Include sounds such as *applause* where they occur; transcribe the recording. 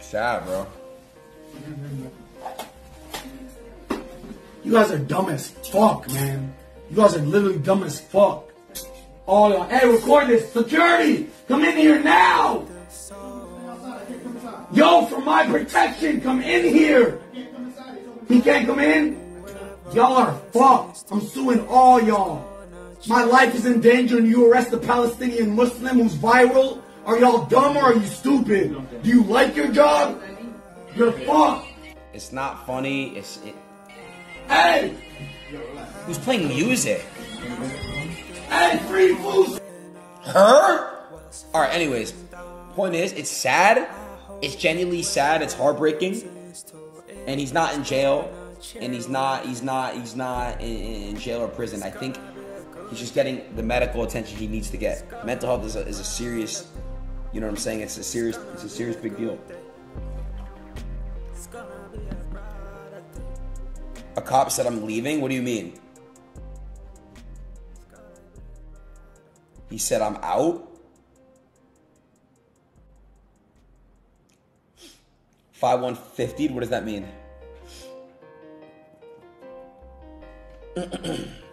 Sad, bro. You guys are dumb as fuck, man. You guys are literally dumb as fuck. All y'all. Hey, record this. Security, come in here now. Yo, for my protection, come in here. He can't come in. Y'all are fucked. I'm suing all y'all. My life is in danger and you arrest a Palestinian Muslim who's viral? Are y'all dumb or are you stupid? Do you like your job? You're fucked. It's not funny. It's it, Hey! who's playing music? Hey, free food! Her? All right. Anyways, point is, it's sad. It's genuinely sad. It's heartbreaking. And he's not in jail. And he's not. He's not. He's not in, in jail or prison. I think he's just getting the medical attention he needs to get. Mental health is a, is a serious. You know what I'm saying? It's a serious. It's a serious big deal. A cop said I'm leaving. What do you mean? He said I'm out. Five one fifty. What does that mean? *clears throat*